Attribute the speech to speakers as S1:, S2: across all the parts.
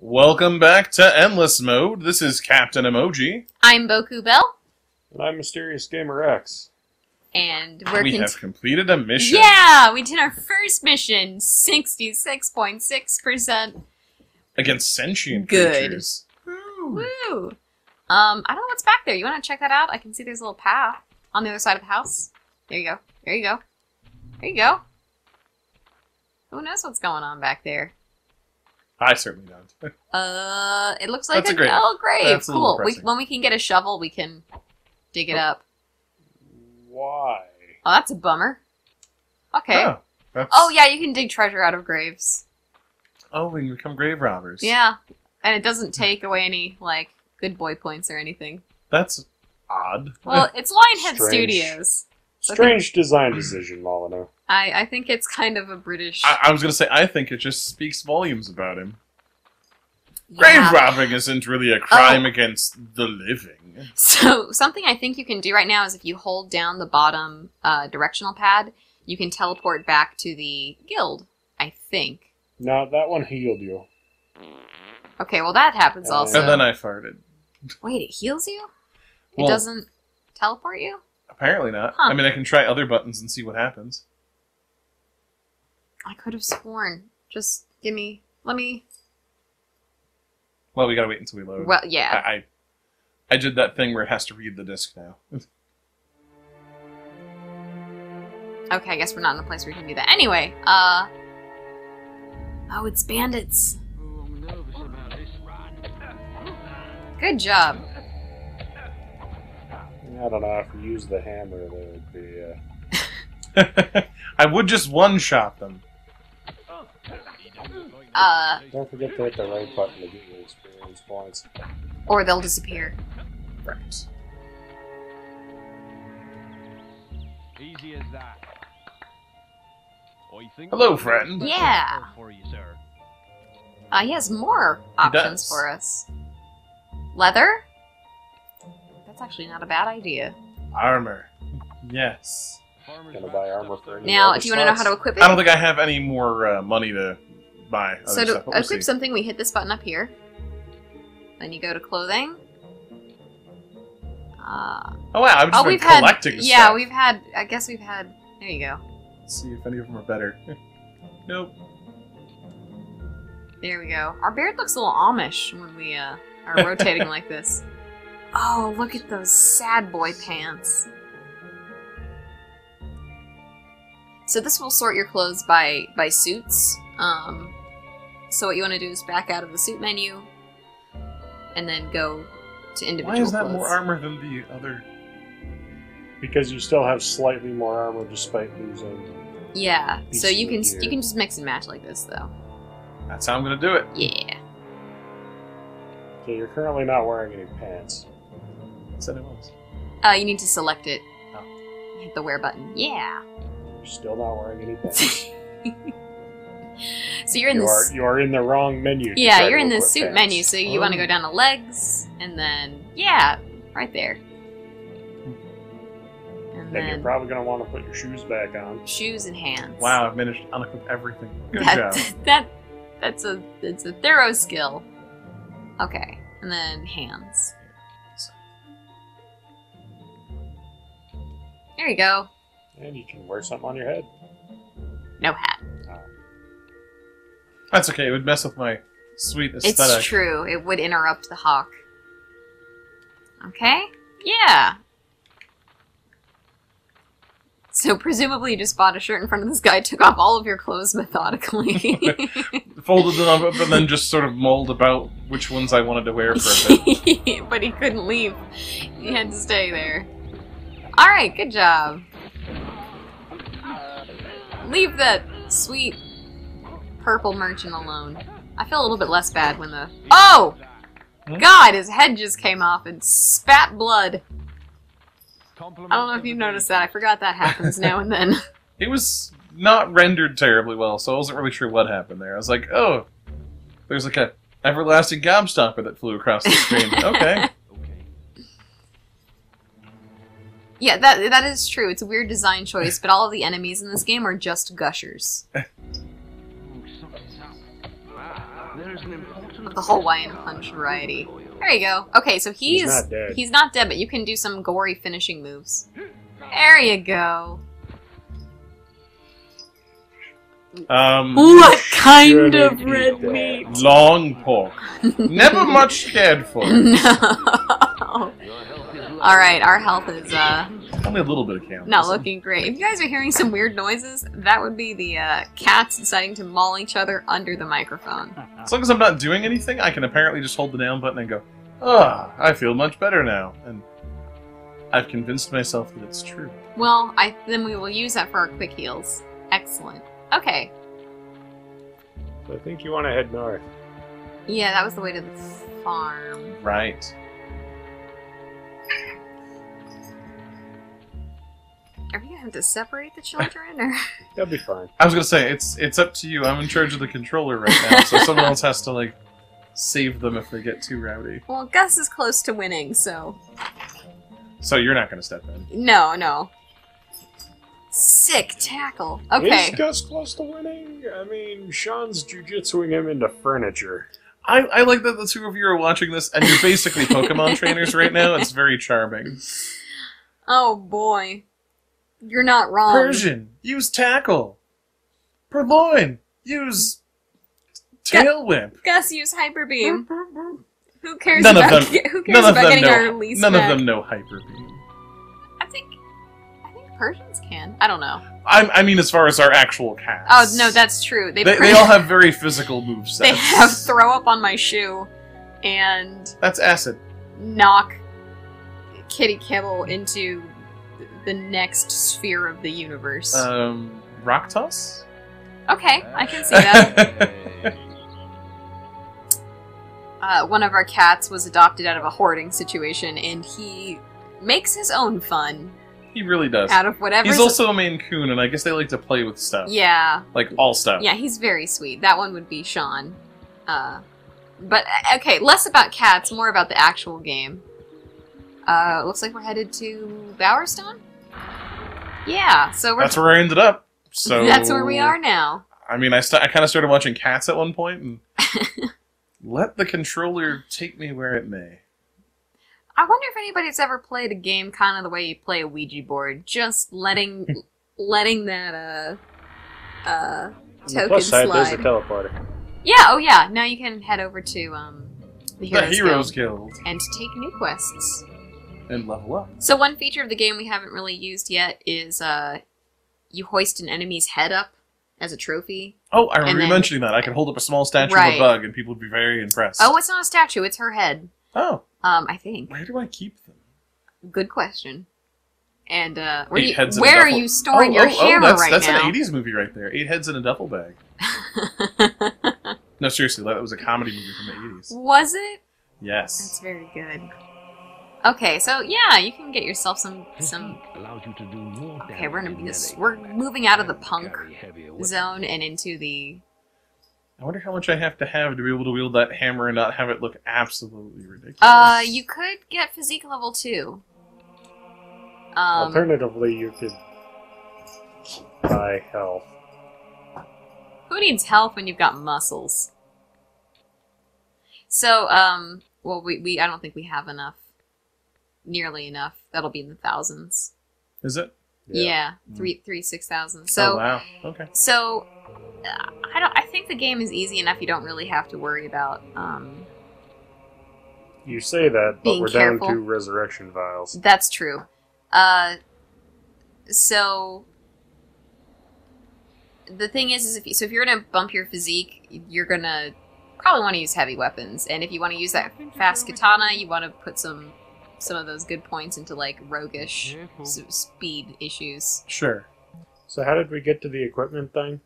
S1: Welcome back to Endless Mode. This is Captain Emoji.
S2: I'm BeauCoupBelle,
S3: And I'm Mysterious Gamer X.
S2: and we're
S1: we
S2: cont-
S1: have completed a mission.
S2: Yeah, we did our first mission, sixty-six point six percent.
S1: Against sentient
S2: Good.
S1: creatures. Woo.
S2: Woo! Um, I don't know what's back there. You want to check that out? I can see there's a little path on the other side of the house. There you go. There you go. There you go. Who knows what's going on back there?
S1: I certainly don't.
S2: Uh, it looks like
S1: That's
S2: a,
S1: a grave.
S2: little grave.
S1: That's a little
S2: cool. We,
S1: depressing.
S2: when we can get a shovel, we can dig it up.
S3: Why?
S2: Oh, that's a bummer. Okay.
S1: Oh, that's-
S2: Oh yeah, you can dig treasure out of graves.
S1: Oh, we can become grave robbers.
S2: Yeah, and it doesn't take away any like good boy points or anything.
S1: That's odd.
S2: Well, it's Lionhead
S3: Strange.
S2: Studios.
S3: Strange design decision, Molyneux.
S2: I I think it's kind of a British.
S1: I, I was gonna say I think it just speaks volumes about him. Grave robbing isn't really a crime
S2: Oh.
S1: against the living.
S2: So something I think you can do right now is if you hold down the bottom uh, directional pad, you can teleport back to the guild. I think.
S3: No, that one healed you.
S2: Okay, well that happens
S3: Uh,
S2: also.
S1: And then I farted.
S2: Wait, it heals you? It
S1: Well-
S2: doesn't teleport you?
S1: Apparently not.
S2: Huh.
S1: I mean, I can try other buttons and see what happens.
S2: I could have sworn. Just give me. Let me.
S1: Well, we gotta wait until we load.
S2: Well, yeah.
S1: I, I I did that thing where it has to read the disc now.
S2: Okay, I guess we're not in a place where we can do that. Anyway, uh. Oh, it's bandits. Good job.
S3: I don't know if you use the hammer, there would be. Uh...
S1: I would just one shot them.
S2: Uh,
S3: Don't forget to hit the right button to get your experience points.
S2: or they'll disappear.
S1: Right.
S4: Easy as that. Think
S1: Hello, friend.
S2: Yeah.
S4: For you, sir.
S2: Uh, he has more options for us. Leather? That's actually not a bad idea.
S1: Armor. Yes.
S3: Gonna buy armor for any
S2: Now,
S3: other
S2: do you want to know how to equip it?
S1: I don't think I have any more uh, money to buy.
S2: So to
S1: we'll
S2: equip
S1: see.
S2: something, we hit this button up here. Then you go to clothing. Uh,
S1: Oh wow! I've just
S2: oh,
S1: been
S2: we've had.
S1: collecting
S2: Yeah,
S1: stuff.
S2: we've had. I guess we've had. There you go.
S1: Let's see if any of them are better. nope.
S2: There we go. Our beard looks a little Amish when we uh, are rotating like this. Oh, look at those sad boy pants. So this will sort your clothes by by suits. Um, so what you want to do is back out of the suit menu, and then go to individual.
S1: Why is that
S2: clothes.
S1: more armor than the other?
S3: Because you still have slightly more armor despite losing.
S2: Yeah. So you can
S3: gear.
S2: you can just mix and match like this though.
S1: That's how I'm gonna do it.
S2: Yeah.
S3: Okay, you're currently not wearing any pants.
S1: I said it was.
S2: Uh, you need to select it.
S1: Oh.
S2: Hit the wear button. Yeah.
S3: You're still not wearing any pants.
S2: So you're in
S3: you
S2: this.
S3: are you are in the wrong menu.
S2: Yeah, you're in the
S3: equip
S2: suit
S3: pants.
S2: menu, so you want to
S1: Oh.
S2: go down to legs, and then yeah, right there. And
S3: Then you're probably gonna want to put your shoes back on.
S2: shoes and hands.
S1: Wow! I've managed to unequip everything. Good
S2: that,
S1: job.
S2: that that's a it's a thorough skill. Okay, and then hands. There you go.
S3: And you can wear something on your head.
S2: No hat.
S1: That's okay. It would mess with my sweet aesthetic.
S2: It's true. It would interrupt the hawk. Okay. Yeah. So presumably you just bought a shirt in front of this guy, took off all of your clothes methodically.
S1: Folded them up and then just sort of mulled about which ones I wanted to wear for a bit.
S2: but he couldn't leave. He had to stay there. Alright, good job. Leave that sweet purple merchant alone. I feel a little bit less bad when the. Oh!
S1: Hmm?
S2: God, his head just came off and spat blood. I don't know if you've noticed that. I forgot that happens now and then.
S1: It was not rendered terribly well, so I wasn't really sure what happened there. I was like, oh, there's like a everlasting gobstopper that flew across the screen. okay.
S4: Okay.
S2: Yeah, that that is true. It's a weird design choice, but all of the enemies in this game are just gushers. of the Hawaiian punch variety. There you go. Okay, so he's
S3: He's not dead.
S2: he's not dead, but you can do some gory finishing moves. There you go.
S1: Um,
S2: What kind of red
S3: that.
S2: meat?
S1: long pork. Never much cared for.
S2: no. All right, our health is uh
S1: Only a little bit of camp.
S2: not looking great. If you guys are hearing some weird noises, that would be the uh, cats deciding to maul each other under the microphone.
S1: As long as I'm not doing anything, I can apparently just hold the down button and go, ah, I feel much better now. And I've convinced myself that it's true.
S2: Well, I then we will use that for our quick heals. Excellent. Okay.
S3: So I think you want to head north.
S2: Yeah, that was the way to the farm.
S1: Right.
S2: Are we gonna have to separate the children, or
S3: That'll be fine.
S1: I was gonna say it's it's up to you. I'm in charge of the controller right now, so someone else has to like save them if they get too rowdy.
S2: well, Gus is close to winning, so
S1: So you're not gonna step in.
S2: no, no. Sick tackle. Okay.
S3: Is Gus close to winning? I mean, Sean's jujitsuing him into furniture.
S1: I, I like that the two of you are watching this and you're basically Pokemon trainers right now. It's very charming.
S2: Oh boy, you're not wrong.
S1: Persian, use tackle. Purrloin, use tail whip.
S2: Gus use hyper beam. Who cares
S1: None of
S2: about
S1: them-
S2: who cares
S1: None of
S2: about
S1: them
S2: getting our
S1: know. None
S2: back?
S1: of them know hyper beam.
S2: I think I think Persians can. I don't know.
S1: I, I mean, as far as our actual cats.
S2: Oh no, that's true. They
S1: they, they all have very physical moves.
S2: they have throw up on my shoe and
S1: That's acid.
S2: knock Kitty Kibble into the next sphere of the universe.
S1: Um, rock toss.
S2: okay, I can see that. uh, one of our cats was adopted out of a hoarding situation, and he makes his own fun
S1: he really does.
S2: out of whatever.
S1: He's also a Maine Coon, and I guess they like to play with stuff.
S2: yeah,
S1: Like all stuff.
S2: yeah, he's very sweet. That one would be Sean. Uh, but uh, okay, less about cats, more about the actual game. Uh, looks like we're headed to Bowerstone. Yeah, so we're
S1: That's where I ended up. So
S2: that's where we are now.
S1: I mean, I st- I kind of started watching Cats at one point, and let the controller take me where it may.
S2: I wonder if anybody's ever played a game kind of the way you play a Ouija board, just letting letting that uh uh
S3: On the
S2: token
S3: plus side, there's a teleporter.
S2: Yeah, oh yeah. Now you can head over to um the
S1: The
S2: Heroes,
S1: Heroes
S2: Guild
S1: Guild
S2: and take new quests.
S1: And level up.
S2: So one feature of the game we haven't really used yet is uh you hoist an enemy's head up as a trophy.
S1: Oh, I remember you
S2: then-
S1: mentioning that. I could hold up a small statue of a bug, and people would be very impressed.
S2: Oh, it's not a statue, it's her head.
S1: oh,
S2: Um, I think.
S1: where do I keep them?
S2: Good question. And uh where, you,
S1: heads in a
S2: where are you storing
S1: oh,
S2: your
S1: oh, oh,
S2: hammer
S1: that's,
S2: right
S1: that's
S2: now?
S1: an '80s movie right there. Eight heads in a duffel bag. No, seriously, that was a comedy movie from the '80s.
S2: Was it?
S1: Yes.
S2: That's very good. Okay, so yeah, you can get yourself some some.
S4: allows you to do more
S2: Okay, we're gonna be this. We're moving out of the punk zone and into the.
S1: I wonder how much I have to have to be able to wield that hammer and not have it look absolutely ridiculous.
S2: Uh, you could get physique level two. Um,
S3: Alternatively, you could buy health.
S2: who needs health when you've got muscles? So, um, well, we, we I don't think we have enough. Nearly enough. That'll be in the thousands.
S1: Is it?
S2: Yeah,
S1: Mm.
S2: three three six thousand.
S1: oh
S2: So
S1: wow. Okay.
S2: So, uh, I don't. I think the game is easy enough. You don't really have to worry about. Um,
S3: You say that, but we're
S2: careful.
S3: down to resurrection vials.
S2: that's true. Uh, so the thing is, is if you, so if you're gonna bump your physique, you're gonna probably want to use heavy weapons, and if you want to use that fast katana, you want to put some some of those good points into like roguish s- speed issues.
S1: Sure.
S3: So how did we get to the equipment thing?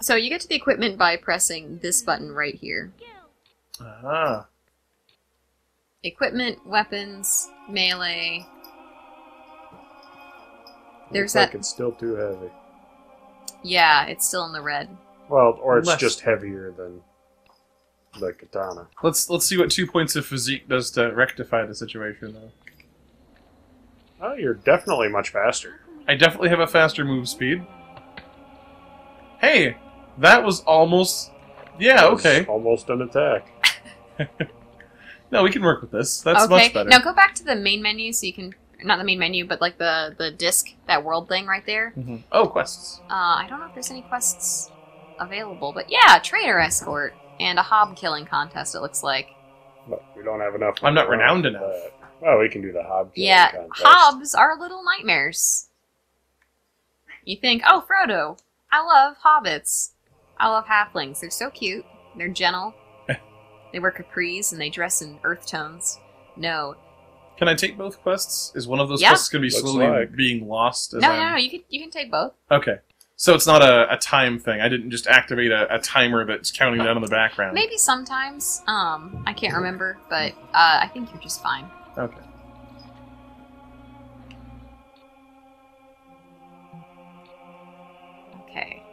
S2: So you get to the equipment by pressing this button right here.
S1: Ah.
S2: equipment, weapons, melee. There's
S3: Looks
S2: that.
S3: like it's still too heavy.
S2: Yeah, it's still in the red.
S3: Well, or it's
S1: Less.
S3: just heavier than the katana.
S1: Let's let's see what two points of physique does to rectify the situation, though.
S3: Oh, you're definitely much faster.
S1: I definitely have a faster move speed. Hey, that was almost Yeah,
S3: That's
S1: okay.
S3: Almost an attack.
S1: No, we can work with this. That's
S2: okay.
S1: much better.
S2: Now go back to the main menu so you can not the main menu, but like the the disc, that world thing right there.
S1: Mhm. Oh, quests.
S2: Uh, I don't know if there's any quests available, but yeah, trader escort and a hob killing contest. It looks like.
S3: But we don't have enough.
S1: I'm not
S3: room
S1: renowned
S3: for
S1: enough.
S3: that. Well, we can do the hob. killing
S2: Yeah,
S3: contest.
S2: hobs are little nightmares. You think, oh, Frodo, I love hobbits. I love halflings. They're so cute. They're gentle. they wear capris and they dress in earth tones. No,
S1: Can I take both quests? Is one of those
S2: Yeah.
S1: quests going to be
S3: Looks
S1: slowly
S3: like.
S1: being lost? As
S2: no,
S1: I'm...
S2: no, no. You can you can take both.
S1: Okay. So it's not a, a time thing. I didn't just activate a, a timer that's counting down in the background.
S2: Maybe sometimes. Um, I can't remember, but uh, I think you're just fine.
S1: Okay.
S2: Okay.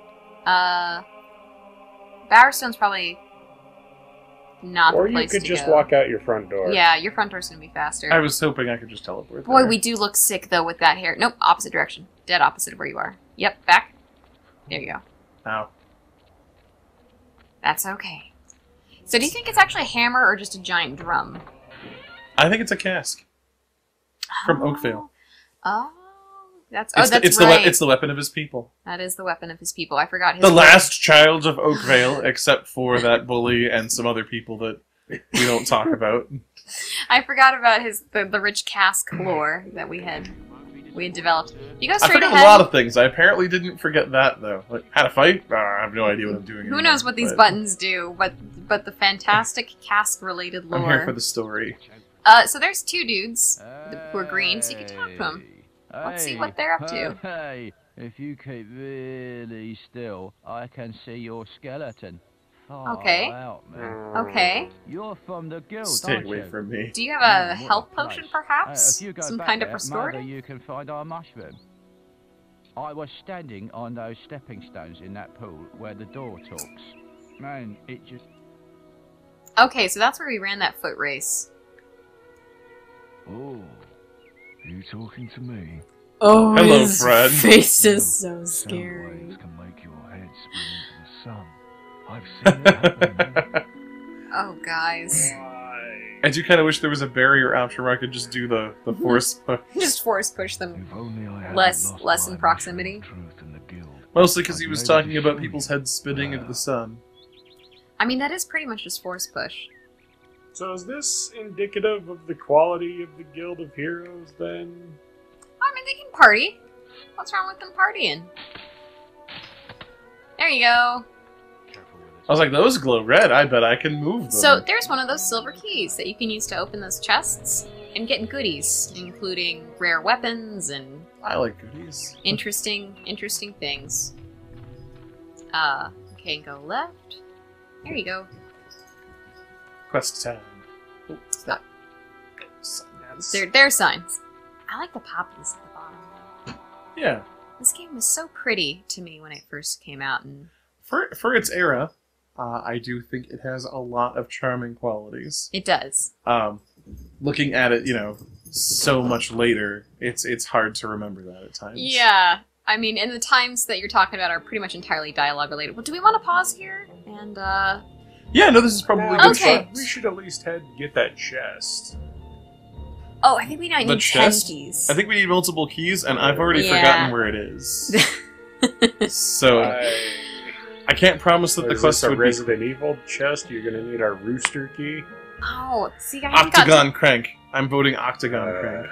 S2: Uh, Bowerstone's probably not
S3: Or
S2: the
S3: you could
S2: to
S3: just
S2: go.
S3: walk out your front door.
S2: Yeah, your front door's gonna be faster.
S1: I was hoping I could just teleport.
S2: Boy,
S1: there.
S2: we do look sick though with that hair. Nope, opposite direction. Dead opposite of where you are. Yep, back. There you go.
S1: Ow.
S2: That's okay. So, do you think it's actually a hammer or just a giant drum?
S1: I think it's a cask. From oh. Oakvale.
S2: Oh, that's oh,
S1: It's,
S2: that's
S1: the, it's,
S2: right.
S1: we- it's the weapon of his people.
S2: that is the weapon of his people. I forgot his.
S1: The
S2: name.
S1: last child of Oakvale, except for that bully and some other people that we don't talk about.
S2: I forgot about his the, the rich cask lore that we had we had developed. You go
S1: I
S2: straight
S1: forgot
S2: ahead.
S1: a lot of things. I apparently didn't forget that though. Like how to fight? Uh, I have no idea what I'm doing.
S2: Who
S1: anymore,
S2: knows what these
S1: but
S2: buttons do? But but the fantastic cask related
S1: I'm here for the story.
S2: Uh, so there's two dudes who are green, so you can talk to them. Let's see what they're up to.
S4: Hey, if you keep really still, I can see your skeleton. Far
S2: Okay.
S4: Out.
S2: Okay.
S4: You're from the guild,
S1: Stay away
S4: you?
S1: from me.
S2: Do you have a
S4: Mm, what
S2: health
S4: a
S2: potion, perhaps?
S4: Uh, if you go
S2: Some
S4: back
S2: kind of
S4: there,
S2: restorative?
S4: you can find our mushroom. I was standing on those stepping stones in that pool where the door talks. Man, it just.
S2: Okay, so that's where we ran that foot race.
S5: Oh, are you talking to me?
S2: Oh,
S1: Hello, his Fred.
S2: face
S5: is
S2: so
S5: Soundwaves can make your head spin into the sun. I've seen it happen.
S2: Oh, guys.
S3: Why?
S1: I do kind of wish there was a barrier option where I could just do the the mm-hmm. force. push.
S2: Just force push them.
S5: If only I hadn't
S2: Less- less in proximity.
S5: Truth in the guild.
S1: Mostly because he was talking about people's heads spinning into the sun.
S2: I mean, that is pretty much just force push.
S3: So is this indicative of the quality of the Guild of Heroes then?
S2: I mean, they can party. What's wrong with them partying? There you go.
S5: Careful with it.
S1: I was like, those glow red. I bet I can move them.
S2: So there's one of those silver keys that you can use to open those chests and get goodies, including rare weapons and
S1: I like goodies.
S2: interesting, interesting things. Uh, okay, go left. There you go.
S1: Quest time. Oh, stop. Signs.
S2: There, there are signs. I like the poppies at the bottom.
S1: Yeah.
S2: This game was so pretty to me when it first came out, and
S1: For for its era, uh, I do think it has a lot of charming qualities.
S2: it does.
S1: Um, looking at it, you know, so much later, it's it's hard to remember that at times.
S2: Yeah, I mean, and the times that you're talking about are pretty much entirely dialogue related. Well, do we want to pause here and uh,
S1: Yeah. No, this is probably a good
S3: we
S2: Okay.
S3: should- We should at least head get that chest.
S2: Oh, I think we now
S1: The
S2: need
S1: chest?
S2: ten keys.
S1: I think we need multiple keys, and I've already
S2: Yeah.
S1: forgotten where it is. so
S3: I-
S1: I can't promise that the
S3: is
S1: quest
S3: this a
S1: would be
S3: Resident Evil chest? You're gonna need our rooster key.
S2: oh, see, I haven't got
S1: Octagon Crank. I'm voting Octagon
S3: Uh,
S1: Crank.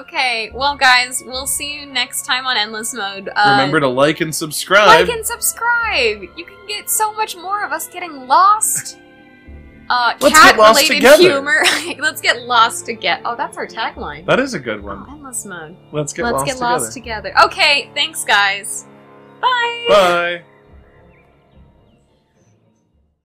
S2: Okay, well, guys, we'll see you next time on Endless Mode. Uh,
S1: Remember to like and subscribe.
S2: like and subscribe. You can get so much more of us getting lost. Uh,
S1: Let's get lost
S2: cat-related
S1: together.
S2: humor. Let's get lost together. Oh, that's our tagline.
S1: that is a good
S2: Oh,
S1: one.
S2: Endless Mode.
S1: Let's get
S2: Let's
S1: lost
S2: get
S1: together.
S2: lost together. Okay, thanks, guys. Bye.
S1: Bye.